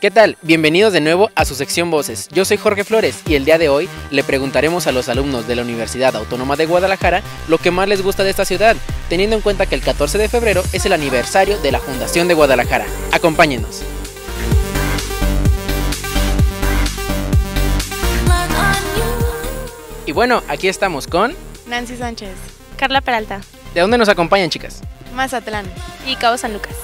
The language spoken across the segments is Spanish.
¿Qué tal? Bienvenidos de nuevo a su sección Voces. Yo soy Jorge Flores y el día de hoy le preguntaremos a los alumnos de la Universidad Autónoma de Guadalajara lo que más les gusta de esta ciudad, teniendo en cuenta que el 14 de febrero es el aniversario de la Fundación de Guadalajara. Acompáñenos. Y bueno, aquí estamos con... Nancy Sánchez, Carla Peralta. ¿De dónde nos acompañan chicas? Mazatlán. Y Cabo San Lucas.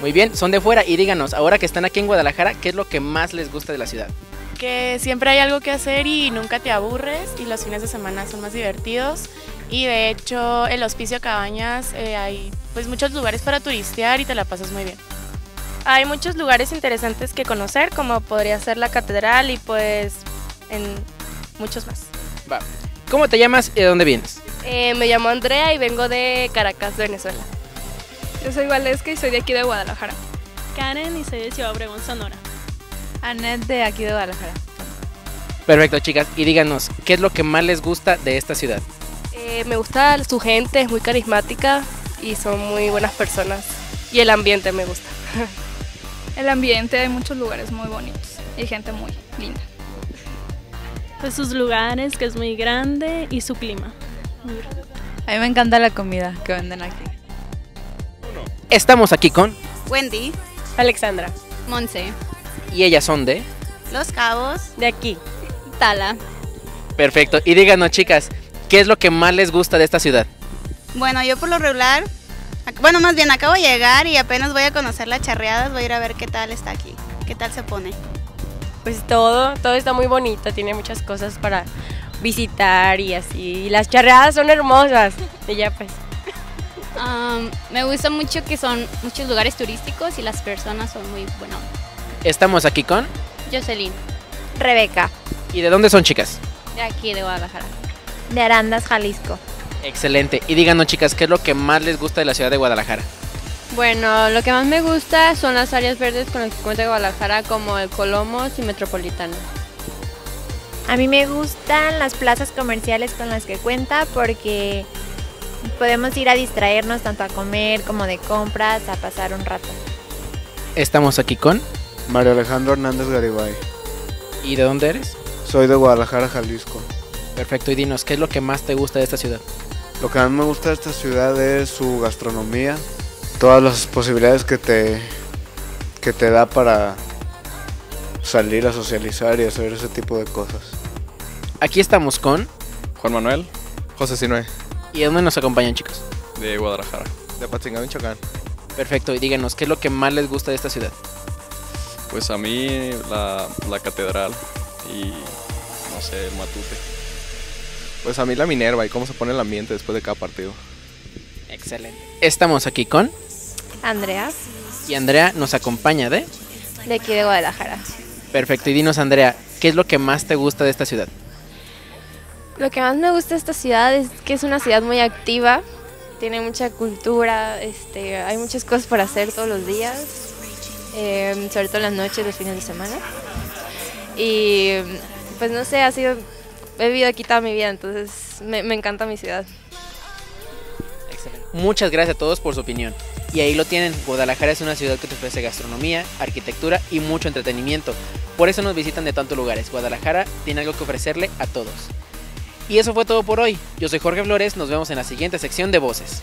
Muy bien, son de fuera y díganos, ahora que están aquí en Guadalajara, ¿qué es lo que más les gusta de la ciudad? Que siempre hay algo que hacer y nunca te aburres y los fines de semana son más divertidos. Y de hecho, el Hospicio Cabañas eh, hay pues muchos lugares para turistear y te la pasas muy bien. Hay muchos lugares interesantes que conocer, como podría ser la catedral y pues en muchos más. Va. ¿Cómo te llamas y de dónde vienes? Eh, me llamo Andrea y vengo de Caracas, Venezuela. Yo soy Valeska y soy de aquí de Guadalajara. Karen y soy de Ciudad Obregón, Sonora. Anet de aquí de Guadalajara. Perfecto, chicas. Y díganos, ¿qué es lo que más les gusta de esta ciudad? Eh, me gusta su gente, es muy carismática y son muy buenas personas. Y el ambiente me gusta. El ambiente, hay muchos lugares muy bonitos y gente muy linda. Pues sus lugares, que es muy grande, y su clima. A mí me encanta la comida que venden aquí. Estamos aquí con... Wendy, Alexandra. Monse, Y ellas son de... Los Cabos, De aquí. Tala. Perfecto. Y díganos, chicas, ¿qué es lo que más les gusta de esta ciudad? Bueno, yo por lo regular, bueno, más bien acabo de llegar y apenas voy a conocer las charreadas, voy a ir a ver qué tal está aquí, qué tal se pone. Pues todo, todo está muy bonito, tiene muchas cosas para visitar y así. Y las charreadas son hermosas. Y ya pues. Me gusta mucho que son muchos lugares turísticos y las personas son muy buenas. Estamos aquí con... Jocelyn, Rebeca. ¿Y de dónde son, chicas? de aquí de Guadalajara. De Arandas, Jalisco. Excelente. Y díganos, chicas, ¿qué es lo que más les gusta de la ciudad de Guadalajara? Bueno, lo que más me gusta son las áreas verdes con las que cuenta Guadalajara, como el Colomos y Metropolitano. A mí me gustan las plazas comerciales con las que cuenta porque podemos ir a distraernos tanto a comer como de compras, a pasar un rato. Estamos aquí con... Mario Alejandro Hernández Garibay. ¿Y de dónde eres? Soy de Guadalajara, Jalisco. Perfecto. Y dinos, ¿qué es lo que más te gusta de esta ciudad? Lo que más me gusta de esta ciudad es su gastronomía, todas las posibilidades que te, que te da para salir a socializar y hacer ese tipo de cosas. Aquí estamos con... Juan Manuel, José Sinue, ¿Y de dónde nos acompañan, chicos? de Guadalajara. De Patzingán, Michoacán. Perfecto. Y díganos, ¿qué es lo que más les gusta de esta ciudad? Pues a mí la, la catedral y no sé, el matute. Pues a mí la Minerva y cómo se pone el ambiente después de cada partido. Excelente. Estamos aquí con... Andrea. Y Andrea nos acompaña de... De aquí de Guadalajara. Perfecto. Y dinos, Andrea, ¿qué es lo que más te gusta de esta ciudad? Lo que más me gusta de esta ciudad es que es una ciudad muy activa, tiene mucha cultura, este, hay muchas cosas por hacer todos los días, eh, sobre todo las noches, los fines de semana. Y pues no sé, ha sido, he vivido aquí toda mi vida, entonces me, me encanta mi ciudad. Excelente. Muchas gracias a todos por su opinión. Y ahí lo tienen, Guadalajara es una ciudad que te ofrece gastronomía, arquitectura y mucho entretenimiento. Por eso nos visitan de tantos lugares. Guadalajara tiene algo que ofrecerle a todos. Y eso fue todo por hoy. Yo soy Jorge Flores, nos vemos en la siguiente sección de Voces.